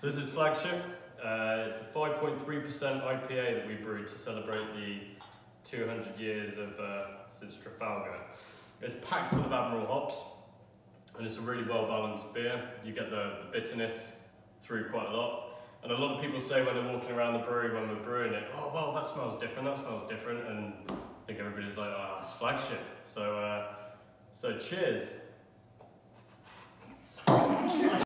So this is Flagship. Uh, it's a 5.3% IPA that we brewed to celebrate the 200 years of uh, since Trafalgar. It's packed full of Admiral hops, and it's a really well balanced beer. You get the, the bitterness through quite a lot. And a lot of people say when they're walking around the brewery when we're brewing it, oh well that smells different, that smells different, and I think everybody's like, oh it's flagship. So uh, so cheers.